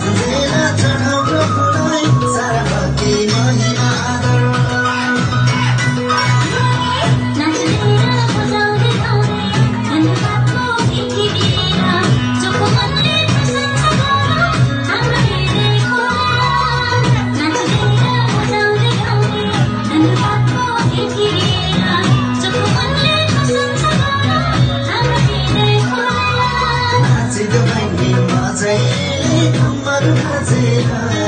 Say, on,